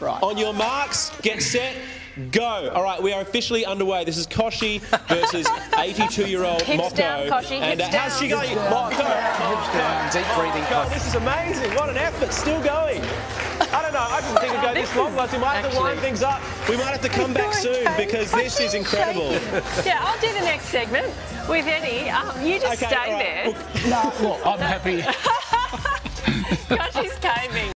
Right. On your marks, get set, go. All right, we are officially underway. This is Kochie versus 82-year-old Hips Moko. down, Kochie, And uh, how's she going? Hips. Moko, oh, Deep breathing. God, this is amazing. What an effort. Still going. I don't know. I didn't think it'd go this long. But we might have to wind things up. We might have to come back soon because this is incredible. Yeah, I'll do the next segment with Eddie. Um, you just Okay, stay right. there. No, look, I'm happy. Kochie's.